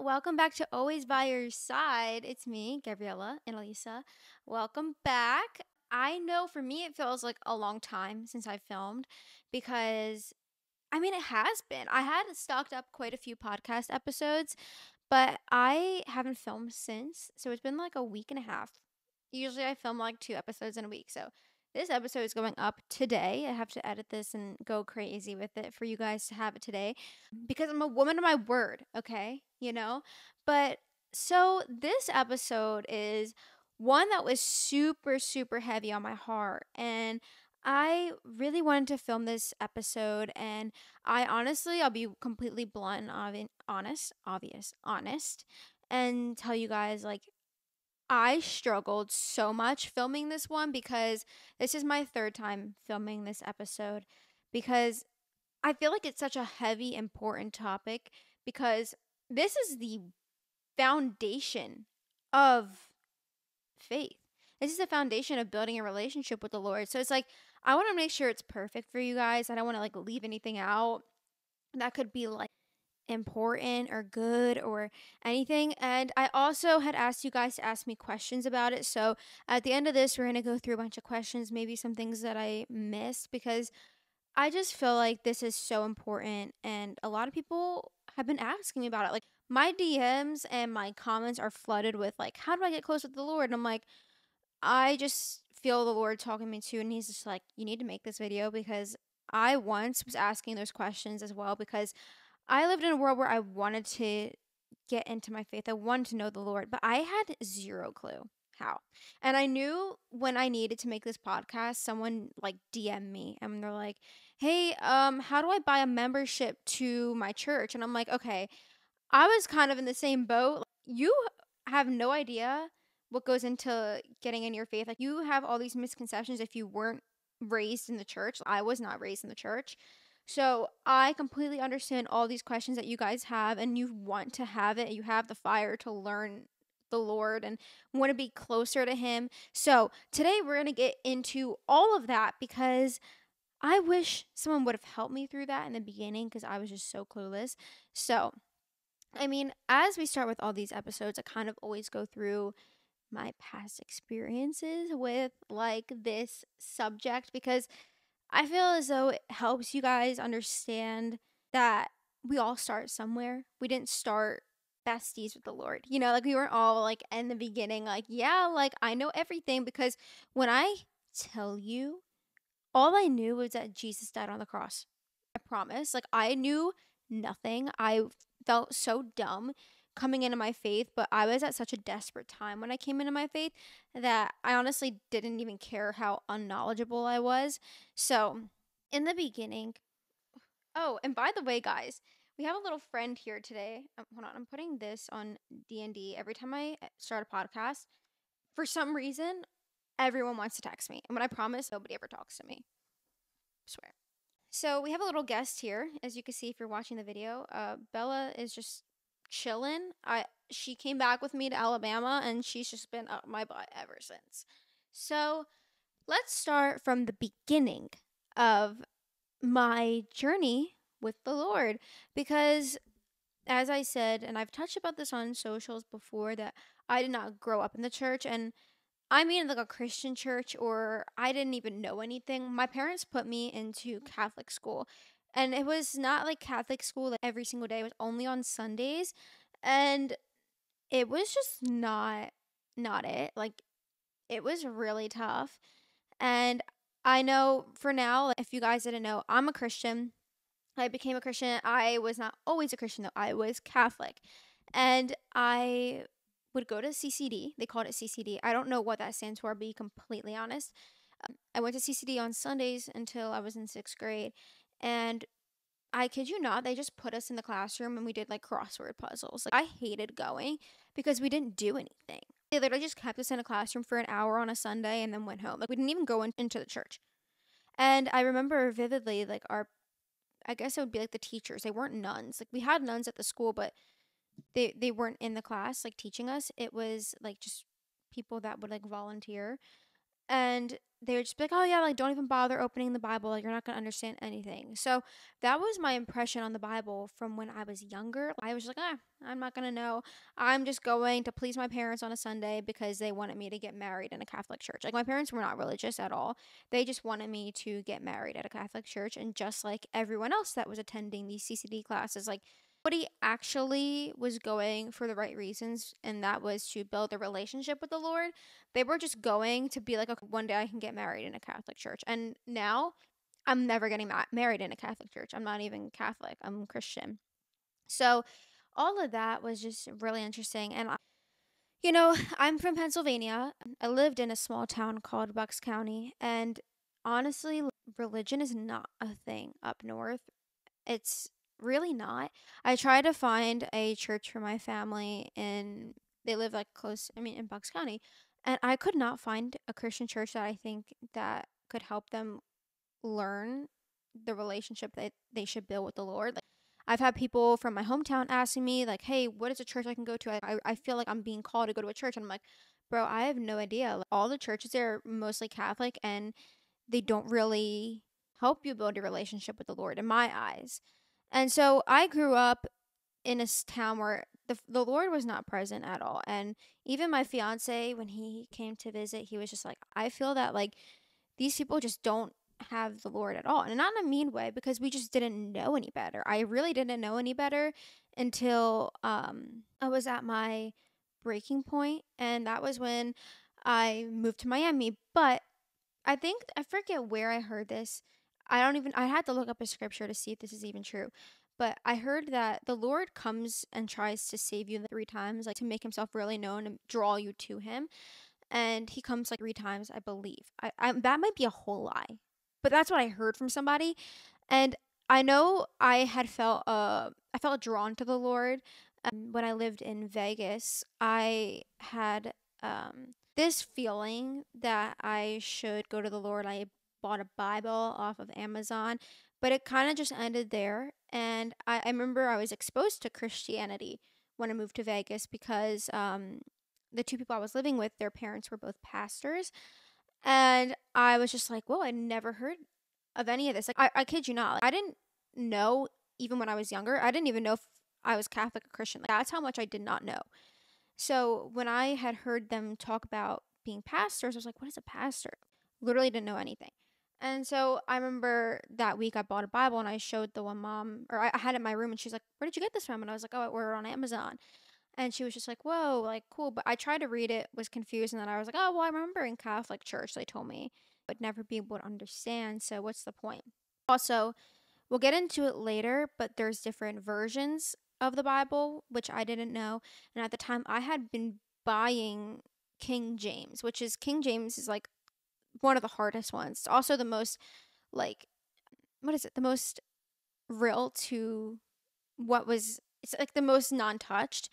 Welcome back to Always by Your Side. It's me, Gabriella Annalisa. Welcome back. I know for me it feels like a long time since I filmed because I mean it has been. I had stocked up quite a few podcast episodes, but I haven't filmed since. So it's been like a week and a half. Usually I film like two episodes in a week. So this episode is going up today. I have to edit this and go crazy with it for you guys to have it today mm-hmm. because I'm a woman of my word, okay? You know? But so this episode is one that was super, super heavy on my heart. And I really wanted to film this episode. And I honestly, I'll be completely blunt and honest, obvious, honest, and tell you guys like, I struggled so much filming this one because this is my third time filming this episode because I feel like it's such a heavy, important topic because this is the foundation of faith. This is the foundation of building a relationship with the Lord. So it's like, I want to make sure it's perfect for you guys. I don't want to like leave anything out that could be like important or good or anything. And I also had asked you guys to ask me questions about it. So at the end of this, we're going to go through a bunch of questions, maybe some things that I missed because I just feel like this is so important. And a lot of people have been asking me about it. Like my DMs and my comments are flooded with, like, how do I get close with the Lord? And I'm like, I just feel the Lord talking to me to. And He's just like, you need to make this video because I once was asking those questions as well because I lived in a world where I wanted to get into my faith. I wanted to know the Lord, but I had zero clue how. And I knew when I needed to make this podcast, someone like DM me and they're like, "Hey, um how do I buy a membership to my church?" And I'm like, "Okay, I was kind of in the same boat. You have no idea what goes into getting in your faith. Like you have all these misconceptions if you weren't raised in the church. I was not raised in the church. So I completely understand all these questions that you guys have, and you want to have it. You have the fire to learn the Lord and want to be closer to Him. So today we're going to get into all of that because I wish someone would have helped me through that in the beginning because I was just so clueless. So, I mean, as we start with all these episodes, I kind of always go through my past experiences with like this subject because I feel as though it helps you guys understand that we all start somewhere. We didn't start besties with the Lord. You know, like we weren't all like in the beginning, like, yeah, like I know everything because when I tell you, all I knew was that Jesus died on the cross. I promise. Like I knew nothing. I felt so dumb coming into my faith, but I was at such a desperate time when I came into my faith that I honestly didn't even care how unknowledgeable I was. So, in the beginning, oh, and by the way, guys, we have a little friend here today. Um, hold on, I'm putting this on D and D every time I uh, start a podcast. For some reason, everyone wants to text me, and when I promise, nobody ever talks to me. I swear. So we have a little guest here, as you can see if you're watching the video. Uh, Bella is just chilling. I she came back with me to Alabama and she's just been up my butt ever since. So, let's start from the beginning of my journey with the Lord because as I said and I've touched about this on socials before that I did not grow up in the church and I mean like a Christian church or I didn't even know anything. My parents put me into Catholic school and it was not like Catholic school like every single day. It was only on Sundays. And it was just not not it. Like it was really tough. And I know for now, if you guys didn't know, I'm a Christian. I became a Christian. I was not always a Christian though. I was Catholic. And I would go to CCD. They called it CCD. I don't know what that stands for, to be completely honest. Um, I went to CCD on Sundays until I was in sixth grade. And I kid you not, they just put us in the classroom and we did like crossword puzzles. Like I hated going because we didn't do anything. They literally just kept us in a classroom for an hour on a Sunday and then went home. Like we didn't even go in- into the church. And I remember vividly like our I guess it would be like the teachers. They weren't nuns. Like we had nuns at the school, but they they weren't in the class like teaching us. It was like just people that would like volunteer. And they would just be like, "Oh yeah, like don't even bother opening the Bible. Like you're not gonna understand anything." So that was my impression on the Bible from when I was younger. I was like, "Ah, I'm not gonna know. I'm just going to please my parents on a Sunday because they wanted me to get married in a Catholic church." Like my parents were not religious at all. They just wanted me to get married at a Catholic church, and just like everyone else that was attending these CCD classes, like Nobody actually was going for the right reasons, and that was to build a relationship with the Lord. They were just going to be like, okay, one day I can get married in a Catholic church. And now I'm never getting ma- married in a Catholic church. I'm not even Catholic, I'm Christian. So all of that was just really interesting. And, I, you know, I'm from Pennsylvania. I lived in a small town called Bucks County. And honestly, religion is not a thing up north. It's really not. I tried to find a church for my family and they live like close, I mean in Bucks County, and I could not find a Christian church that I think that could help them learn the relationship that they should build with the Lord. Like I've had people from my hometown asking me like, "Hey, what is a church I can go to?" I I feel like I'm being called to go to a church and I'm like, "Bro, I have no idea. Like, all the churches there are mostly Catholic and they don't really help you build a relationship with the Lord in my eyes." And so I grew up in a town where the, the Lord was not present at all. And even my fiance, when he came to visit, he was just like, I feel that like these people just don't have the Lord at all. And not in a mean way, because we just didn't know any better. I really didn't know any better until um, I was at my breaking point, and that was when I moved to Miami. But I think I forget where I heard this. I don't even I had to look up a scripture to see if this is even true. But I heard that the Lord comes and tries to save you three times, like to make himself really known and draw you to him. And he comes like three times, I believe. I, I that might be a whole lie. But that's what I heard from somebody. And I know I had felt uh I felt drawn to the Lord um, when I lived in Vegas. I had um this feeling that I should go to the Lord. I bought a Bible off of Amazon, but it kind of just ended there. And I, I, remember I was exposed to Christianity when I moved to Vegas because um, the two people I was living with, their parents were both pastors. And I was just like, whoa, I never heard of any of this. Like, I, I kid you not. Like, I didn't know, even when I was younger, I didn't even know if I was Catholic or Christian. Like, that's how much I did not know. So when I had heard them talk about being pastors, I was like, what is a pastor? Literally didn't know anything. And so I remember that week I bought a Bible and I showed the one mom, or I had it in my room, and she's like, "Where did you get this from?" And I was like, "Oh, I ordered on Amazon." And she was just like, "Whoa, like cool." But I tried to read it, was confused, and then I was like, "Oh, well, I remember in Catholic church they told me, but never be able to understand. So what's the point?" Also, we'll get into it later, but there's different versions of the Bible, which I didn't know, and at the time I had been buying King James, which is King James is like one of the hardest ones. It's also the most like what is it? The most real to what was it's like the most non-touched,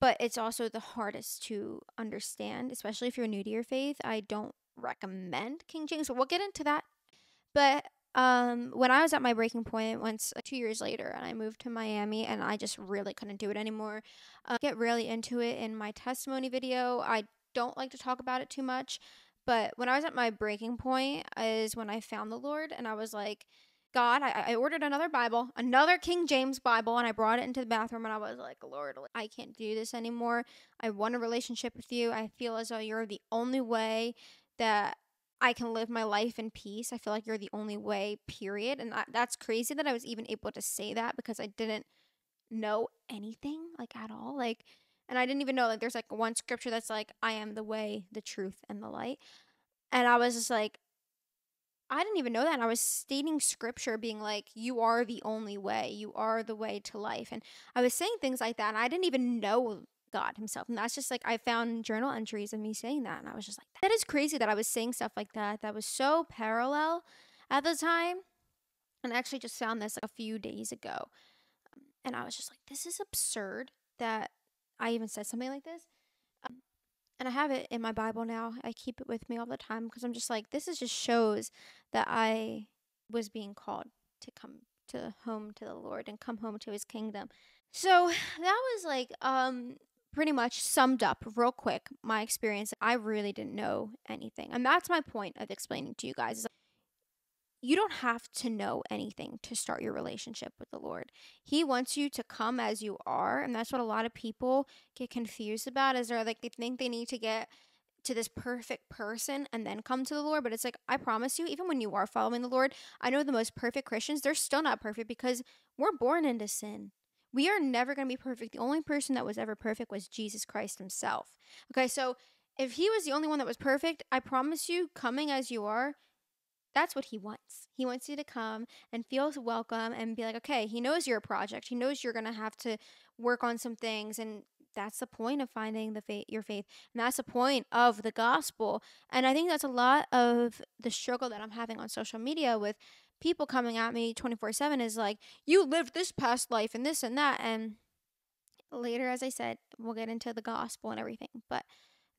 but it's also the hardest to understand, especially if you're new to your faith. I don't recommend King James, but we'll get into that. But um, when I was at my breaking point, once uh, two years later, and I moved to Miami, and I just really couldn't do it anymore. Uh, get really into it in my testimony video. I don't like to talk about it too much but when I was at my breaking point, is when I found the Lord, and I was like, God, I, I ordered another Bible, another King James Bible, and I brought it into the bathroom, and I was like, Lord, I can't do this anymore. I want a relationship with you. I feel as though you're the only way that I can live my life in peace. I feel like you're the only way, period. And that's crazy that I was even able to say that because I didn't know anything like at all. Like, and I didn't even know like there's like one scripture that's like I am the way, the truth, and the light. And I was just like I didn't even know that. And I was stating scripture being like, You are the only way. You are the way to life. And I was saying things like that. And I didn't even know God Himself. And that's just like, I found journal entries of me saying that. And I was just like, That is crazy that I was saying stuff like that. That was so parallel at the time. And I actually just found this like a few days ago. And I was just like, This is absurd that I even said something like this. Um, and I have it in my Bible now. I keep it with me all the time because I'm just like, this is just shows that I was being called to come to home to the Lord and come home to his kingdom. So that was like um pretty much summed up real quick my experience. I really didn't know anything. And that's my point of explaining to you guys. You don't have to know anything to start your relationship with the Lord. He wants you to come as you are, and that's what a lot of people get confused about is they're like they think they need to get to this perfect person and then come to the Lord, but it's like I promise you even when you are following the Lord, I know the most perfect Christians, they're still not perfect because we're born into sin. We are never going to be perfect. The only person that was ever perfect was Jesus Christ himself. Okay, so if he was the only one that was perfect, I promise you coming as you are that's what he wants. He wants you to come and feel welcome and be like, okay, he knows you're a project. He knows you're going to have to work on some things. And that's the point of finding the faith, your faith. And that's the point of the gospel. And I think that's a lot of the struggle that I'm having on social media with people coming at me 24 7 is like, you lived this past life and this and that. And later, as I said, we'll get into the gospel and everything. But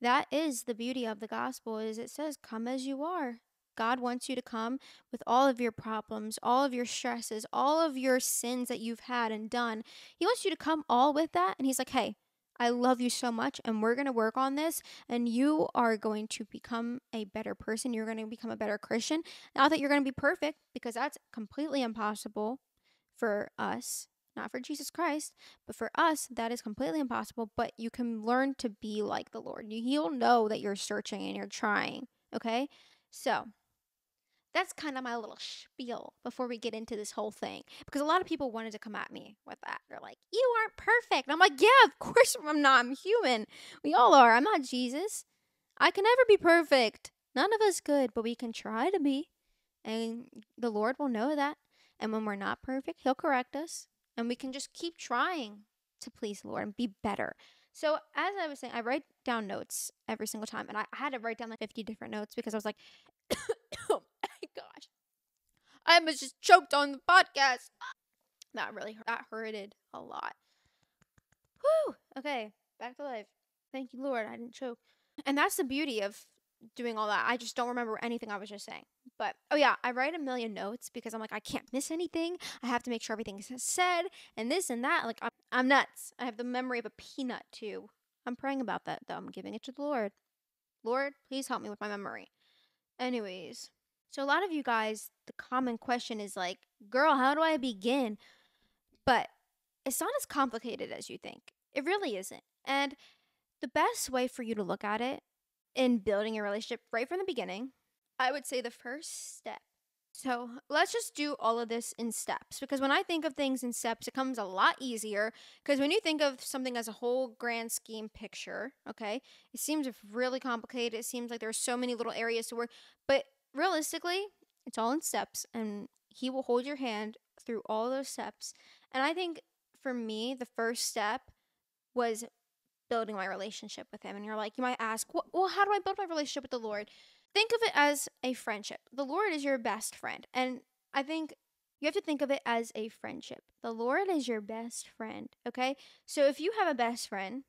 that is the beauty of the gospel is it says come as you are God wants you to come with all of your problems, all of your stresses, all of your sins that you've had and done. He wants you to come all with that. And He's like, hey, I love you so much, and we're going to work on this. And you are going to become a better person. You're going to become a better Christian. Not that you're going to be perfect, because that's completely impossible for us, not for Jesus Christ, but for us, that is completely impossible. But you can learn to be like the Lord. He'll know that you're searching and you're trying. Okay? So, that's kind of my little spiel before we get into this whole thing. Because a lot of people wanted to come at me with that. They're like, you aren't perfect. And I'm like, yeah, of course I'm not. I'm human. We all are. I'm not Jesus. I can never be perfect. None of us could, but we can try to be. And the Lord will know that. And when we're not perfect, He'll correct us. And we can just keep trying to please the Lord and be better. So, as I was saying, I write down notes every single time. And I had to write down like 50 different notes because I was like, gosh. I almost just choked on the podcast. That really hurt. that hurted a lot. Whew. Okay, back to life. Thank you, Lord. I didn't choke. And that's the beauty of doing all that. I just don't remember anything I was just saying. But oh yeah, I write a million notes because I'm like I can't miss anything. I have to make sure everything's said and this and that. Like I'm, I'm nuts. I have the memory of a peanut too. I'm praying about that though. I'm giving it to the Lord. Lord, please help me with my memory. Anyways, so, a lot of you guys, the common question is like, girl, how do I begin? But it's not as complicated as you think. It really isn't. And the best way for you to look at it in building a relationship right from the beginning, I would say the first step. So let's just do all of this in steps because when I think of things in steps, it comes a lot easier. Because when you think of something as a whole grand scheme picture, okay, it seems really complicated. It seems like there are so many little areas to work. But realistically, it's all in steps and he will hold your hand through all those steps. And I think for me, the first step was building my relationship with him. And you're like, you might ask, well, how do I build my relationship with the Lord? Think of it as a friendship. The Lord is your best friend. And I think you have to think of it as a friendship. The Lord is your best friend, okay? So if you have a best friend,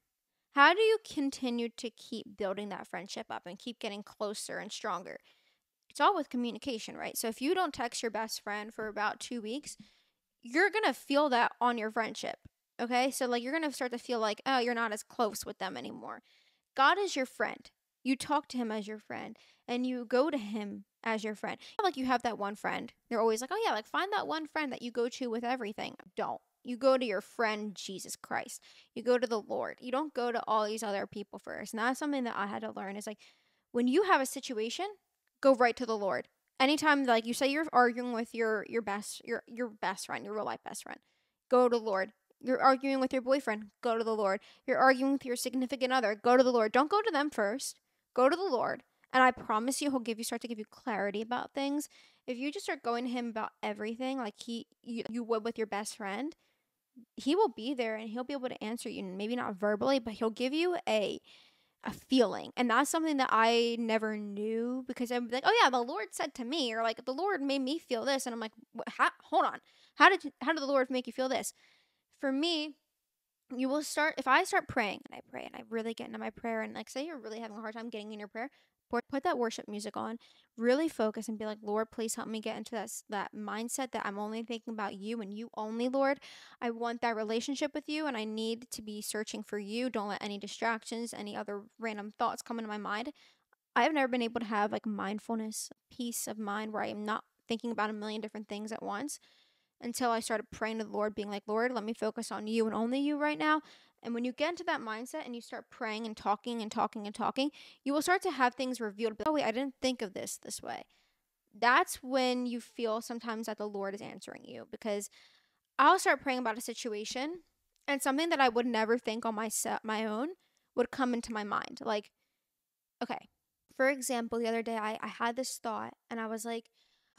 how do you continue to keep building that friendship up and keep getting closer and stronger? It's all with communication, right? So if you don't text your best friend for about two weeks, you're gonna feel that on your friendship. Okay. So like you're gonna start to feel like, oh, you're not as close with them anymore. God is your friend. You talk to him as your friend and you go to him as your friend. Like you have that one friend. They're always like, oh yeah, like find that one friend that you go to with everything. Don't. You go to your friend Jesus Christ. You go to the Lord. You don't go to all these other people first. And that's something that I had to learn is like when you have a situation, go right to the Lord. Anytime like you say you're arguing with your your best your your best friend, your real life best friend, go to the Lord. You're arguing with your boyfriend, go to the Lord. You're arguing with your significant other, go to the Lord. Don't go to them first. Go to the Lord. And I promise you he'll give you start to give you clarity about things. If you just start going to him about everything like he you, you would with your best friend, he will be there and he'll be able to answer you maybe not verbally, but he'll give you a a feeling. And that's something that I never knew because I'm like, oh yeah, the Lord said to me, or like the Lord made me feel this. And I'm like, how, hold on. How did, how did the Lord make you feel this? For me, you will start, if I start praying and I pray and I really get into my prayer and like say you're really having a hard time getting in your prayer, put that worship music on, really focus and be like, Lord, please help me get into that, that mindset that I'm only thinking about you and you only, Lord. I want that relationship with you and I need to be searching for you. Don't let any distractions, any other random thoughts come into my mind. I have never been able to have like mindfulness, peace of mind where I am not thinking about a million different things at once until I started praying to the Lord, being like, Lord, let me focus on you and only you right now. And when you get into that mindset and you start praying and talking and talking and talking, you will start to have things revealed. But, oh, wait, I didn't think of this this way. That's when you feel sometimes that the Lord is answering you because I'll start praying about a situation and something that I would never think on my my own would come into my mind. Like, okay, for example, the other day I, I had this thought and I was like,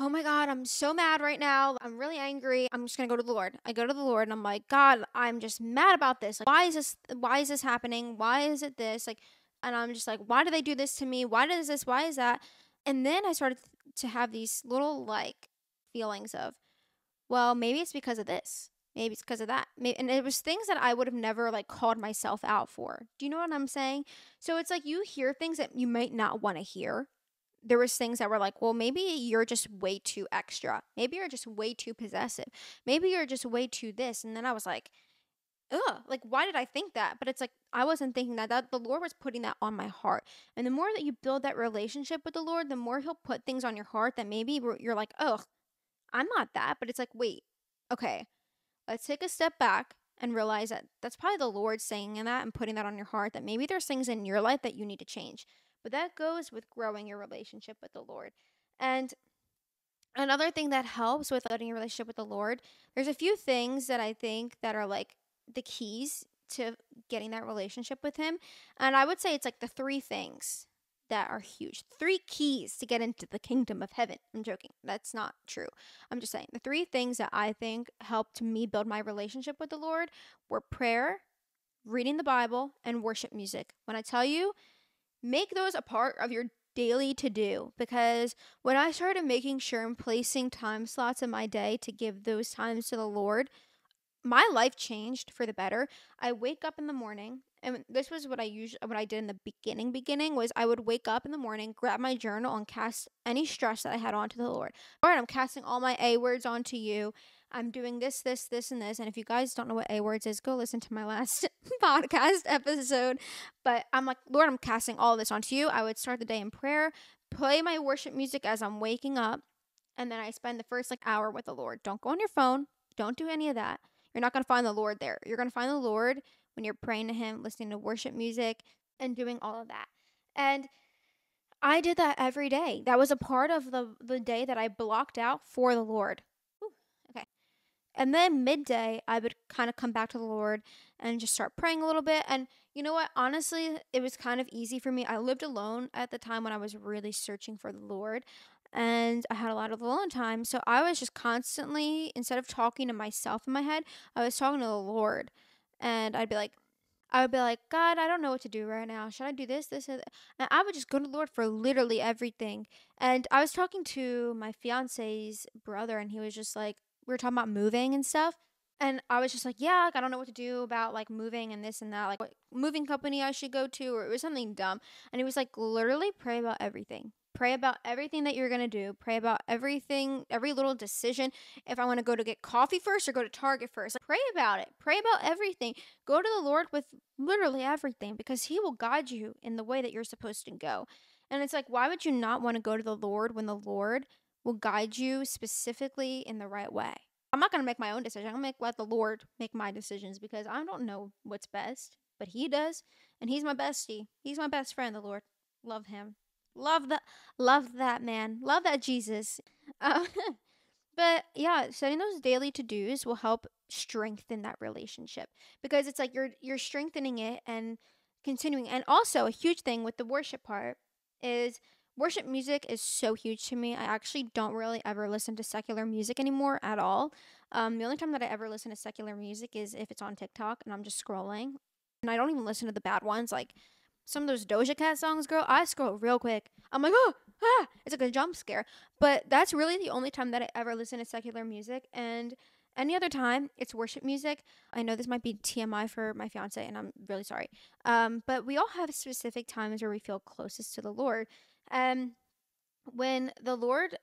oh my God, I'm so mad right now. I'm really angry. I'm just to go to the Lord. I go to the Lord and I'm like, God, I'm just mad about this. Like, why is this, why is this happening? Why is it this? Like, and I'm just like, why do they do this to me? Why does this? Why is that? And then I started to have these little like feelings of, well, maybe it's because of this. Maybe it's because of that. Maybe, and it was things that I would have never like called myself out for. Do you know what I'm saying? So it's like you hear things that you might not want to hear there was things that were like, well, maybe you're just way too extra. Maybe you're just way too possessive. Maybe you're just way too this. And then I was like, ugh, like why did I think that? But it's like I wasn't thinking that. That the Lord was putting that on my heart. And the more that you build that relationship with the Lord, the more He'll put things on your heart that maybe you're like, ugh, I'm not that. But it's like, wait, okay, let's take a step back and realize that that's probably the Lord saying in that and putting that on your heart that maybe there's things in your life that you need to change. But that goes with growing your relationship with the Lord. And another thing that helps with building a relationship with the Lord, there's a few things that I think that are like the keys to getting that relationship with Him. And I would say it's like the three things that are huge. Three keys to get into the kingdom of heaven. I'm joking. That's not true. I'm just saying the three things that I think helped me build my relationship with the Lord were prayer, reading the Bible, and worship music. When I tell you make those a part of your daily to do because when I started making sure and placing time slots in my day to give those times to the Lord, my life changed for the better. I wake up in the morning and this was what I usually what I did in the beginning beginning was I would wake up in the morning, grab my journal and cast any stress that I had onto the Lord. All right, I'm casting all my A words onto you. I'm doing this, this, this, and this. And if you guys don't know what A words is, go listen to my last podcast episode. But I'm like, Lord, I'm casting all this onto you. I would start the day in prayer, play my worship music as I'm waking up, and then I spend the first like hour with the Lord. Don't go on your phone. Don't do any of that. You're not going to find the Lord there. You're going to find the Lord when you're praying to Him, listening to worship music, and doing all of that. And I did that every day. That was a part of the, the day that I blocked out for the Lord. And then midday, I would kind of come back to the Lord and just start praying a little bit. And you know what? Honestly, it was kind of easy for me. I lived alone at the time when I was really searching for the Lord. And I had a lot of alone time. So I was just constantly, instead of talking to myself in my head, I was talking to the Lord. And I'd be like, I would be like, God, I don't know what to do right now. Should I do this, this, and I would just go to the Lord for literally everything. And I was talking to my fiance's brother, and he was just like, we were talking about moving and stuff. And I was just like, yeah, like, I don't know what to do about like moving and this and that, like what moving company I should go to, or it was something dumb. And he was like, literally pray about everything. Pray about everything that you're going to do. Pray about everything, every little decision. If I want to go to get coffee first or go to Target first, like, pray about it. Pray about everything. Go to the Lord with literally everything because He will guide you in the way that you're supposed to go. And it's like, why would you not want to go to the Lord when the Lord will guide you specifically in the right way. I'm not going to make my own decision. I'm going to let the Lord make my decisions because I don't know what's best, but He does. And He's my bestie. He's my best friend, the Lord. Love Him. Love that. Love that man. Love that Jesus. Uh, but yeah, setting those daily to dos will help strengthen that relationship because it's like you're you're strengthening it and continuing. And also a huge thing with the worship part is worship music is so huge to me. I actually don't really ever listen to secular music anymore at all. Um, the only time that I ever listen to secular music is if it's on TikTok and I'm just scrolling. And I don't even listen to the bad ones. Like some of those Doja Cat songs, girl, I scroll real quick. I'm like, oh, ah, it's like a jump scare. But that's really the only time that I ever listen to secular music. And any other time, it's worship music. I know this might be TMI for my fiance, and I'm really sorry. Um, but we all have specific times where we feel closest to the Lord. And when the Lord,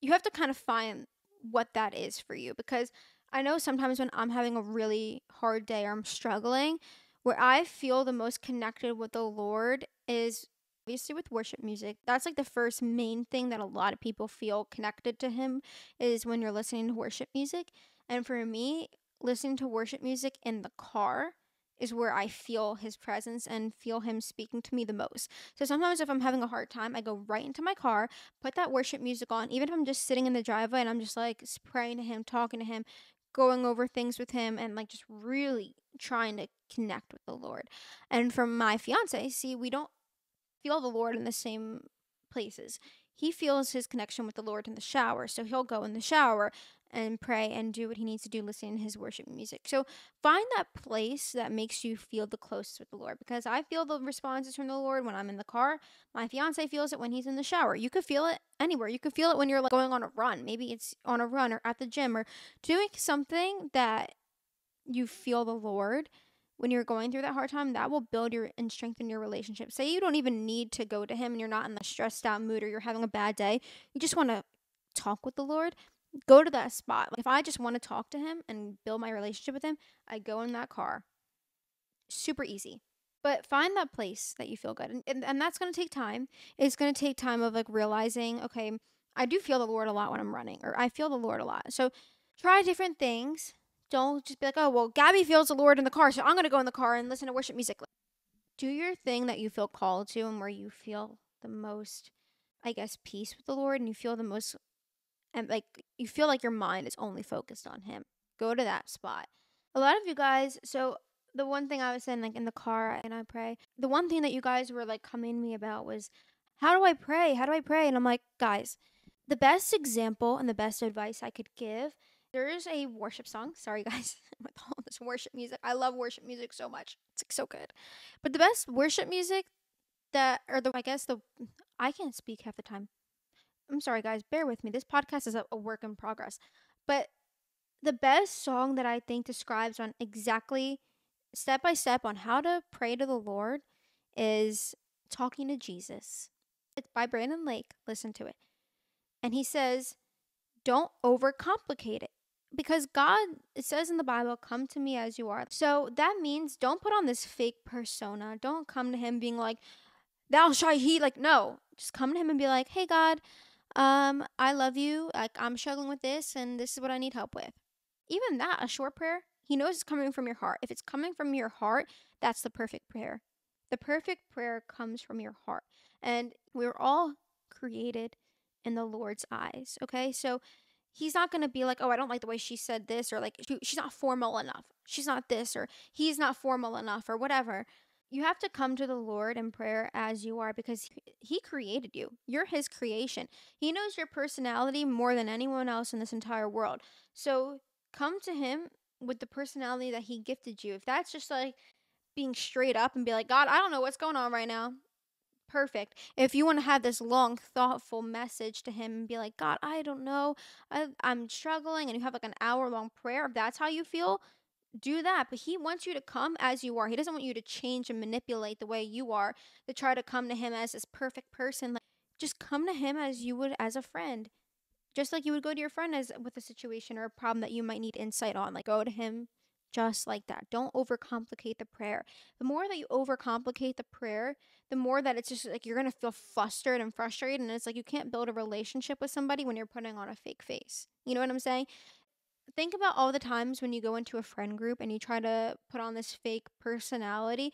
you have to kind of find what that is for you because I know sometimes when I'm having a really hard day or I'm struggling, where I feel the most connected with the Lord is obviously with worship music. That's like the first main thing that a lot of people feel connected to Him is when you're listening to worship music. And for me, listening to worship music in the car is where I feel his presence and feel him speaking to me the most. So sometimes if I'm having a hard time, I go right into my car, put that worship music on, even if I'm just sitting in the driveway and I'm just like praying to him, talking to him, going over things with him and like just really trying to connect with the Lord. And from my fiance, see, we don't feel the Lord in the same places. He feels his connection with the Lord in the shower. So he'll go in the shower and pray and do what he needs to do, listening to his worship music. So find that place that makes you feel the closest with the Lord because I feel the responses from the Lord when I'm in the car. My fiance feels it when he's in the shower. You could feel it anywhere. You could feel it when you're like going on a run. Maybe it's on a run or at the gym or doing something that you feel the Lord when you're going through that hard time, that will build your and strengthen your relationship. Say you don't even need to go to him and you're not in the stressed out mood or you're having a bad day. You just want to talk with the Lord go to that spot. Like if I just want to talk to him and build my relationship with him, I go in that car. Super easy. But find that place that you feel good. And, and, and that's going to take time. It's going to take time of like realizing, okay, I do feel the Lord a lot when I'm running, or I feel the Lord a lot. So try different things. Don't just be like, oh, well, Gabby feels the Lord in the car, so I'm going to go in the car and listen to worship music. Do your thing that you feel called to and where you feel the most, I guess, peace with the Lord and you feel the most and like you feel like your mind is only focused on him. Go to that spot. A lot of you guys, so the one thing I was saying, like in the car and I pray, the one thing that you guys were like coming to me about was, how do I pray? How do I pray? And I'm like, guys, the best example and the best advice I could give, there's a worship song. Sorry, guys, with all this worship music. I love worship music so much. It's like so good. But the best worship music that, or the, I guess the, I can't speak half the time. I'm sorry, guys, bear with me. This podcast is a, a work in progress. But the best song that I think describes on exactly step by step on how to pray to the Lord is Talking to Jesus. It's by Brandon Lake. Listen to it. And he says, Don't overcomplicate it. Because God, it says in the Bible, come to me as you are. So that means don't put on this fake persona. Don't come to Him being like, Thou shalt he. Like, no. Just come to Him and be like, Hey, God, um, I love you. Like I'm struggling with this and this is what I need help with. Even that, a short prayer, he knows it's coming from your heart. If it's coming from your heart, that's the perfect prayer. The perfect prayer comes from your heart. And we're all created in the Lord's eyes. Okay. So he's not going to be like, oh, I don't like the way she said this, or like, she's not formal enough. She's not this, or he's not formal enough, or whatever you have to come to the Lord in prayer as you are because He created you. You're His creation. He knows your personality more than anyone else in this entire world. So come to Him with the personality that He gifted you. If that's just like being straight up and be like, God, I don't know what's going on right now. Perfect. If you want to have this long, thoughtful message to Him and be like, God, I don't know, I, I'm struggling, and you have like an hour long prayer, if that's how you feel, do that. But he wants you to come as you are. He doesn't want you to change and manipulate the way you are to try to come to him as this perfect person. Like, just come to him as you would as a friend. Just like you would go to your friend as with a situation or a problem that you might need insight on. Like go to him just like that. Don't overcomplicate the prayer. The more that you overcomplicate the prayer, the more that it's just like you're going to feel flustered and frustrated. And it's like you can't build a relationship with somebody when you're putting on a fake face. You know what I'm saying? Think about all the times when you go into a friend group and you try to put on this fake personality.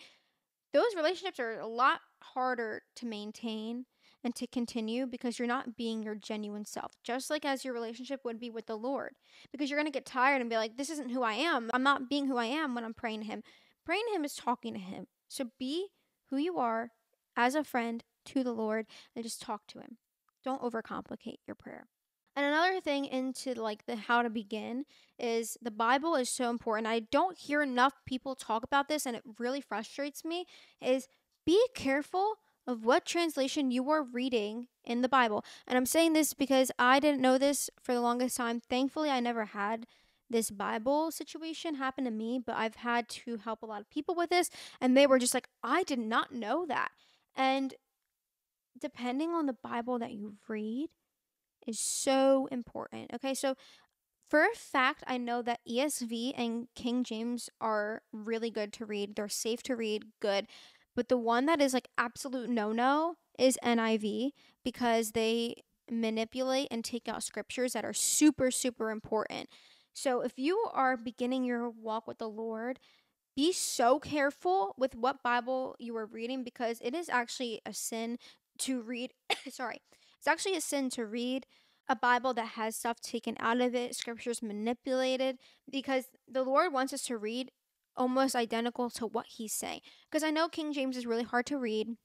Those relationships are a lot harder to maintain and to continue because you're not being your genuine self, just like as your relationship would be with the Lord. Because you're going to get tired and be like, this isn't who I am. I'm not being who I am when I'm praying to Him. Praying to Him is talking to Him. So be who you are as a friend to the Lord and just talk to Him. Don't overcomplicate your prayer. And another thing into like the how to begin is the Bible is so important. I don't hear enough people talk about this and it really frustrates me is be careful of what translation you are reading in the Bible. And I'm saying this because I didn't know this for the longest time. Thankfully, I never had this Bible situation happen to me, but I've had to help a lot of people with this and they were just like, "I did not know that." And depending on the Bible that you read is so important. Okay, so for a fact, I know that ESV and King James are really good to read. They're safe to read, good. But the one that is like absolute no no is NIV because they manipulate and take out scriptures that are super, super important. So if you are beginning your walk with the Lord, be so careful with what Bible you are reading because it is actually a sin to read. sorry, it's actually a sin to read a Bible that has stuff taken out of it, scriptures manipulated, because the Lord wants us to read almost identical to what He's saying. Because I know King James is really hard to read,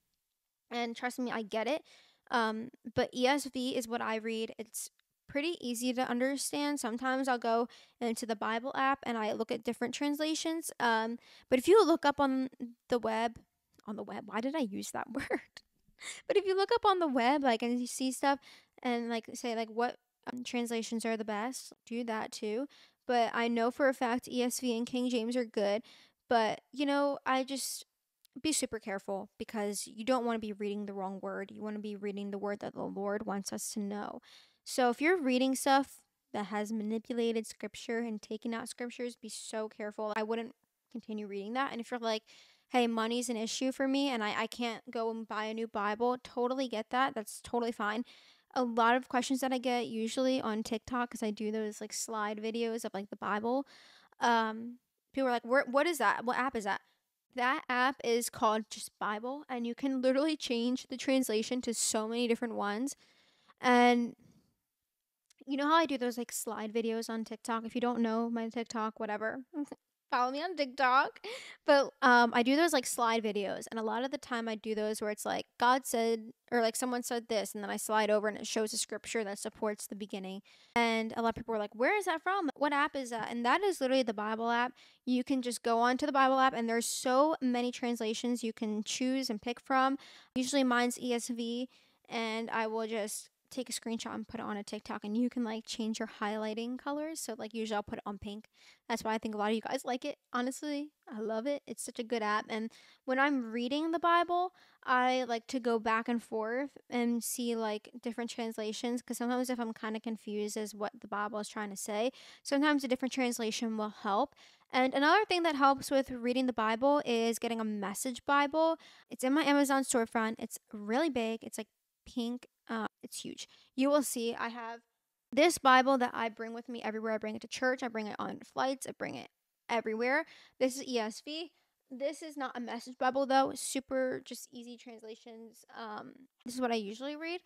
and trust me, I get it. Um, but ESV is what I read. It's pretty easy to understand. Sometimes I'll go into the Bible app and I look at different translations. Um, but if you look up on the web, on the web, why did I use that word? But if you look up on the web, like, and you see stuff and like say like what um, translations are the best, do that too. But I know for a fact ESV and King James are good. But you know, I just be super careful because you don't want to be reading the wrong word. You want to be reading the word that the Lord wants us to know. So if you're reading stuff that has manipulated scripture and taken out scriptures, be so careful. I wouldn't continue reading that. And if you're like, hey, money's an issue for me and I, I can't go and buy a new Bible, totally get that. That's totally fine. A lot of questions that I get usually on TikTok because I do those like slide videos of like the Bible. Um, people are like, what is that? What app is that? That app is called just Bible, and you can literally change the translation to so many different ones. And you know how I do those like slide videos on TikTok? If you don't know my TikTok, whatever, follow me on TikTok. But um, I do those like slide videos, and a lot of the time I do those where it's like God said, or like someone said this, and then I slide over and it shows a scripture that supports the beginning. And a lot of people are like, "Where is that from? What app is that?" And that is literally the Bible app. You can just go onto the Bible app, and there's so many translations you can choose and pick from. Usually mine's ESV, and I will just take a screenshot and put it on a TikTok and you can like change your highlighting colors. So like usually I'll put it on pink. That's why I think a lot of you guys like it. Honestly, I love it. It's such a good app. And when I'm reading the Bible, I like to go back and forth and see like different translations because sometimes if I'm kind of confused as what the Bible is trying to say, sometimes a different translation will help. And another thing that helps with reading the Bible is getting a message Bible. It's in my Amazon storefront. It's really big. It's like pink uh, it's huge. You will see I have this Bible that I bring with me everywhere. I bring it to church. I bring it on flights. I bring it everywhere. This is ESV. This is not a message Bible though. Super just easy translations. Um, this is what I usually read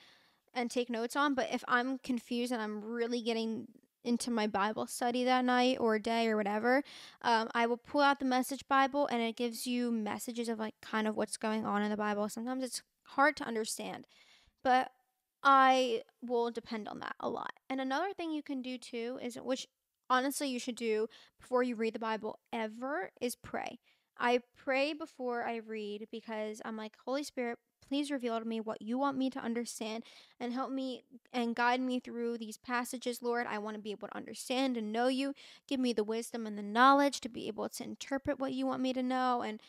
and take notes on. But if I'm confused and I'm really getting into my Bible study that night or day or whatever, um, I will pull out the message Bible and it gives you messages of like kind of what's going on in the Bible. Sometimes it's hard to understand, but I will depend on that a lot. And another thing you can do too is, which honestly you should do before you read the Bible ever, is pray. I pray before I read because I'm like, Holy Spirit, please reveal to me what you want me to understand and help me and guide me through these passages, Lord. I want to be able to understand and know you. Give me the wisdom and the knowledge to be able to interpret what you want me to know and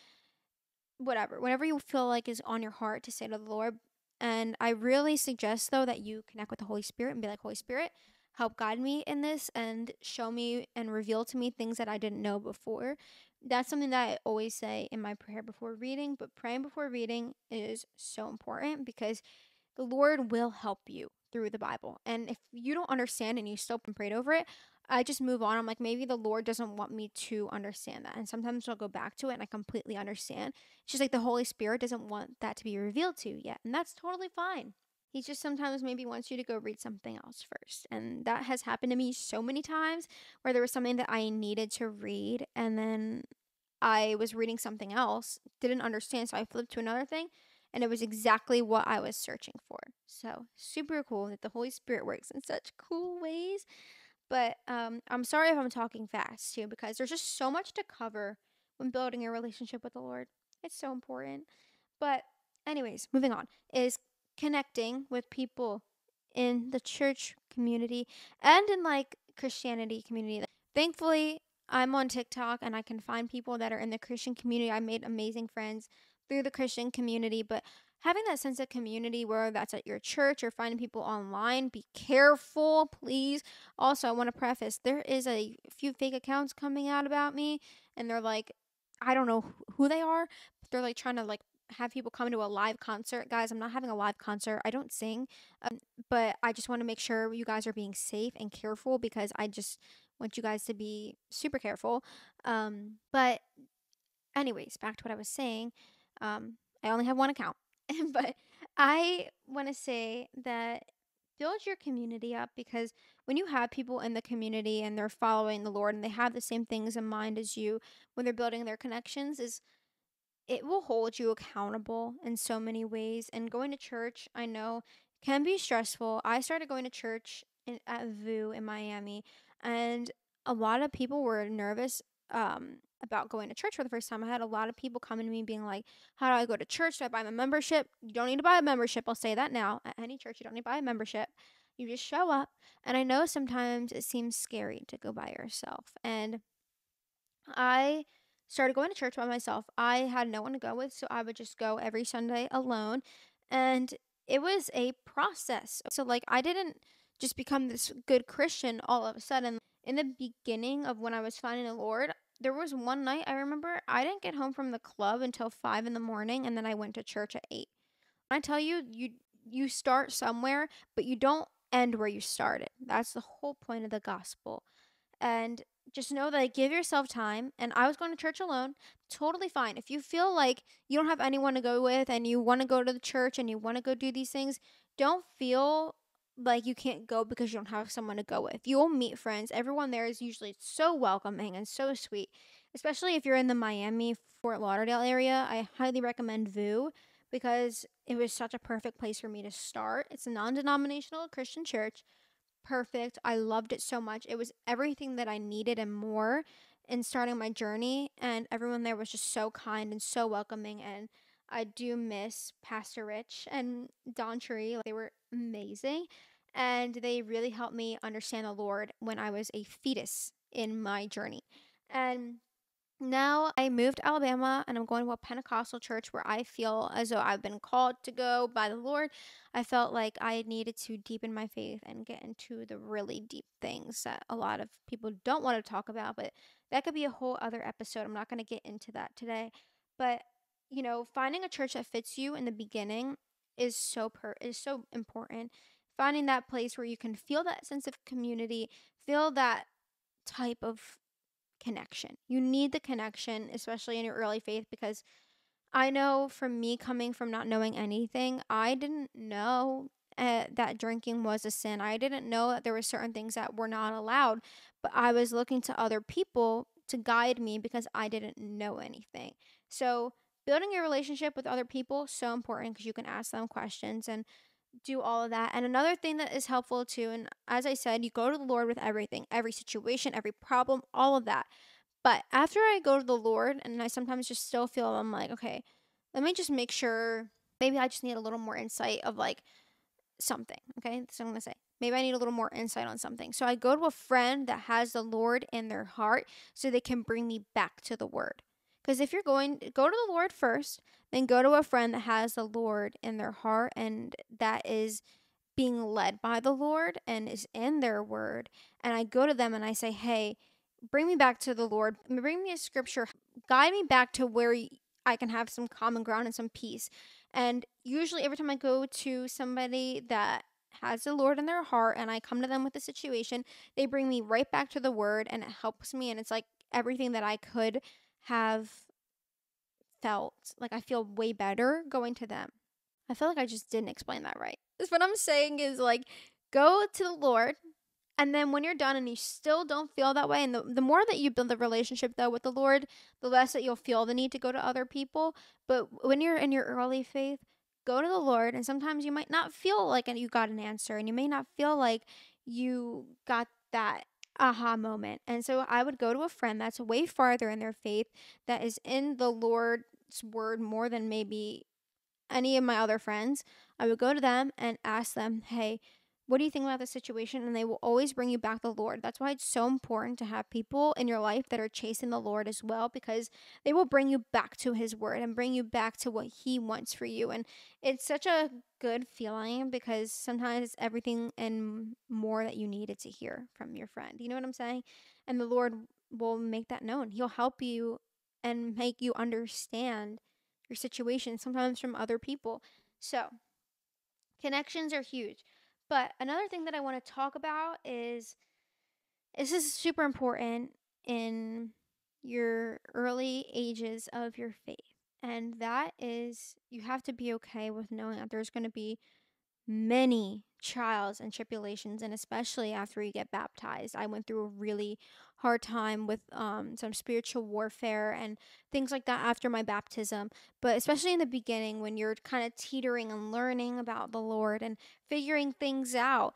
whatever. Whatever you feel like is on your heart to say to the Lord, and I really suggest, though, that you connect with the Holy Spirit and be like, Holy Spirit, help guide me in this and show me and reveal to me things that I didn't know before. That's something that I always say in my prayer before reading, but praying before reading is so important because the Lord will help you through the Bible. And if you don't understand and you still prayed over it, I just move on. I'm like, maybe the Lord doesn't want me to understand that. And sometimes I'll go back to it and I completely understand. Just like the Holy Spirit doesn't want that to be revealed to you yet. And that's totally fine. He just sometimes maybe wants you to go read something else first. And that has happened to me so many times where there was something that I needed to read and then I was reading something else, didn't understand. So I flipped to another thing and it was exactly what I was searching for. So super cool that the Holy Spirit works in such cool ways. But um, I'm sorry if I'm talking fast too, because there's just so much to cover when building a relationship with the Lord. It's so important. But, anyways, moving on is connecting with people in the church community and in like Christianity community. Thankfully, I'm on TikTok and I can find people that are in the Christian community. I made amazing friends through the Christian community, but having that sense of community, whether that's at your church or finding people online, be careful, please. Also, I want to preface there is a few fake accounts coming out about me, and they're like, I don't know who they are, but they're like trying to like have people come to a live concert. Guys, I'm not having a live concert. I don't sing, um, but I just want to make sure you guys are being safe and careful because I just want you guys to be super careful. Um, but, anyways, back to what I was saying. Um, I only have one account, but I want to say that build your community up because when you have people in the community and they're following the Lord and they have the same things in mind as you when they're building their connections is it will hold you accountable in so many ways and going to church I know can be stressful. I started going to church in, at VOUS in Miami and a lot of people were nervous um about going to church for the first time. I had a lot of people coming to me being like, How do I go to church? Do I buy a membership? You don't need to buy a membership. I'll say that now. At any church, you don't need to buy a membership. You just show up. And I know sometimes it seems scary to go by yourself. And I started going to church by myself. I had no one to go with, so I would just go every Sunday alone. And it was a process. So, like, I didn't just become this good Christian all of a sudden. In the beginning of when I was finding the Lord, there was one night I remember I didn't get home from the club until five in the morning, and then I went to church at eight. I tell you, you you start somewhere, but you don't end where you started. That's the whole point of the gospel. And just know that give yourself time. And I was going to church alone, totally fine. If you feel like you don't have anyone to go with and you want to go to the church and you want to go do these things, don't feel like you can't go because you don't have someone to go with. You will meet friends. Everyone there is usually so welcoming and so sweet, especially if you're in the Miami, Fort Lauderdale area. I highly recommend VOUS because it was such a perfect place for me to start. It's a non denominational Christian church. Perfect. I loved it so much. It was everything that I needed and more in starting my journey. And everyone there was just so kind and so welcoming. And I do miss Pastor Rich and DawnCheré. They were amazing. And they really helped me understand the Lord when I was a fetus in my journey. And now I moved to Alabama and I'm going to a Pentecostal church where I feel as though I've been called to go by the Lord. I felt like I needed to deepen my faith and get into the really deep things that a lot of people don't want to talk about, but that could be a whole other episode. I'm not going to get into that today. But, you know, finding a church that fits you in the beginning is so per is so important. Finding that place where you can feel that sense of community, feel that type of connection. You need the connection, especially in your early faith, because I know from me coming from not knowing anything, I didn't know uh, that drinking was a sin. I didn't know that there were certain things that were not allowed, but I was looking to other people to guide me because I didn't know anything. So, building your relationship with other people so important because you can ask them questions and do all of that. And another thing that is helpful too, and as I said, you go to the Lord with everything, every situation, every problem, all of that. But after I go to the Lord, and I sometimes just still feel I'm like, okay, let me just make sure. Maybe I just need a little more insight of like something. Okay, what I'm gonna say. Maybe I need a little more insight on something. So I go to a friend that has the Lord in their heart, so they can bring me back to the Word. Because if you're going, go to the Lord first, then go to a friend that has the Lord in their heart and that is being led by the Lord and is in their word. And I go to them and I say, hey, bring me back to the Lord. Bring me a scripture. Guide me back to where I can have some common ground and some peace. And usually, every time I go to somebody that has the Lord in their heart and I come to them with a situation, they bring me right back to the word and it helps me. And it's like everything that I could have felt like I feel way better going to them. I feel like I just didn't explain that right. That's what I'm saying is like go to the Lord and then when you're done and you still don't feel that way and the, the more that you build the relationship though with the Lord, the less that you'll feel the need to go to other people. But when you're in your early faith, go to the Lord and sometimes you might not feel like you got an answer and you may not feel like you got that aha moment. And so I would go to a friend that's way farther in their faith, that is in the Lord's word more than maybe any of my other friends. I would go to them and ask them, hey, what do you think about the situation? And they will always bring you back the Lord. That's why it's so important to have people in your life that are chasing the Lord as well, because they will bring you back to His Word and bring you back to what He wants for you. And it's such a good feeling because sometimes it's everything and more that you needed to hear from your friend. You know what I'm saying? And the Lord will make that known. He'll help you and make you understand your situation, sometimes from other people. So, connections are huge. But another thing that I want to talk about is this is super important in your early ages of your faith. And that is you have to be okay with knowing that there's going to be many trials and tribulations and especially after you get baptized i went through a really hard time with um, some spiritual warfare and things like that after my baptism but especially in the beginning when you're kind of teetering and learning about the lord and figuring things out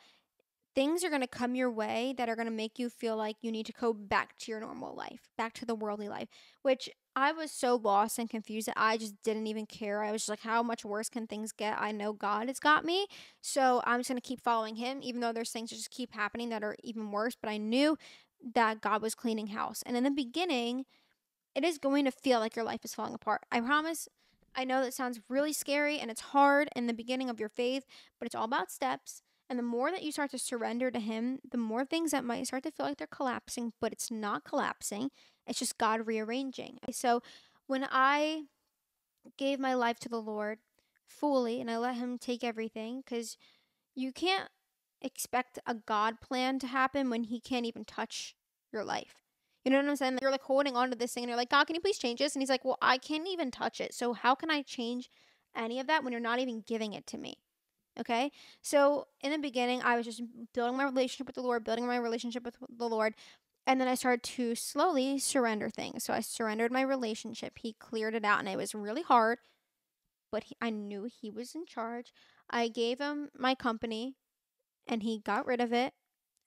things are going to come your way that are going to make you feel like you need to go back to your normal life, back to the worldly life, which I was so lost and confused that I just didn't even care. I was just like, how much worse can things get? I know God has got me. So I'm just going to keep following Him, even though there's things that just keep happening that are even worse. But I knew that God was cleaning house. And in the beginning, it is going to feel like your life is falling apart. I promise. I know that sounds really scary and it's hard in the beginning of your faith, but it's all about steps. And the more that you start to surrender to Him, the more things that might start to feel like they're collapsing, but it's not collapsing. It's just God rearranging. So when I gave my life to the Lord fully and I let Him take everything, because you can't expect a God plan to happen when He can't even touch your life. You know what I'm saying? You're like holding on to this thing and you're like, God, can you please change this? And He's like, Well, I can't even touch it. So how can I change any of that when you're not even giving it to me? Okay. So in the beginning, I was just building my relationship with the Lord, building my relationship with the Lord. And then I started to slowly surrender things. So I surrendered my relationship. He cleared it out, and it was really hard, but he, I knew he was in charge. I gave him my company, and he got rid of it.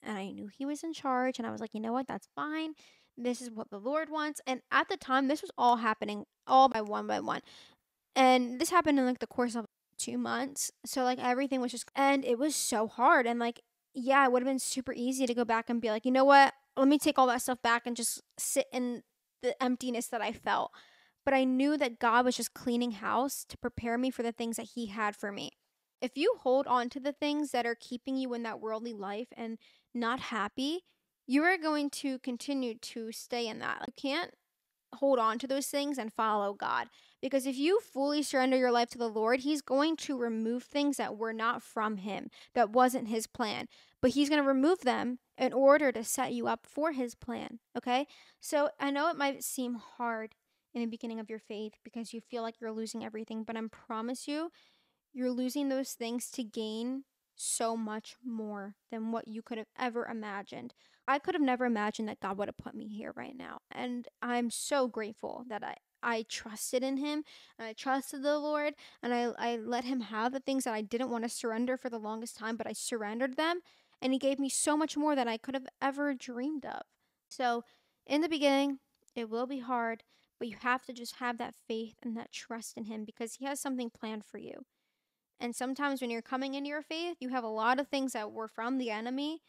And I knew he was in charge. And I was like, you know what? That's fine. This is what the Lord wants. And at the time, this was all happening all by one by one. And this happened in like the course of two months. So like everything was just, and it was so hard. And like, yeah, it would have been super easy to go back and be like, you know what? Let me take all that stuff back and just sit in the emptiness that I felt. But I knew that God was just cleaning house to prepare me for the things that He had for me. If you hold on to the things that are keeping you in that worldly life and not happy, you are going to continue to stay in that. You can't hold on to those things and follow God. Because if you fully surrender your life to the Lord, He's going to remove things that were not from Him, that wasn't His plan. But He's going to remove them in order to set you up for His plan. Okay? So I know it might seem hard in the beginning of your faith because you feel like you're losing everything, but I promise you, you're losing those things to gain so much more than what you could have ever imagined. I could have never imagined that God would have put me here right now. And I'm so grateful that I, I trusted in him and I trusted the Lord and I, I let him have the things that I didn't want to surrender for the longest time, but I surrendered them and he gave me so much more than I could have ever dreamed of. So, in the beginning, it will be hard, but you have to just have that faith and that trust in him because he has something planned for you. And sometimes when you're coming into your faith, you have a lot of things that were from the enemy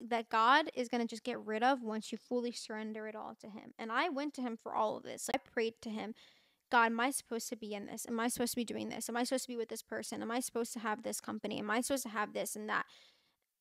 that God is going to just get rid of once you fully surrender it all to Him. And I went to Him for all of this. I prayed to Him, God, am I supposed to be in this? Am I supposed to be doing this? Am I supposed to be with this person? Am I supposed to have this company? Am I supposed to have this and that?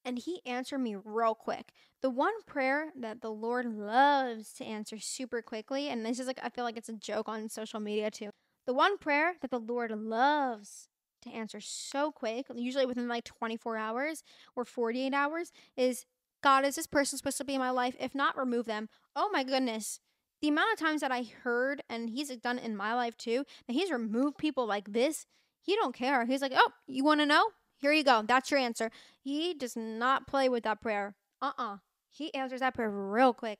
And He answered me real quick. The one prayer that the Lord loves to answer super quickly, and this is like, I feel like it's a joke on social media too. The one prayer that the Lord loves to answer so quick, usually within like 24 hours or 48 hours, is God, is this person supposed to be in my life? If not, remove them. Oh my goodness. The amount of times that I heard, and he's done in my life too, that he's removed people like this, he don't care. He's like, oh, you want to know? Here you go. That's your answer. He does not play with that prayer. Uh uh-uh. uh He answers that prayer real quick.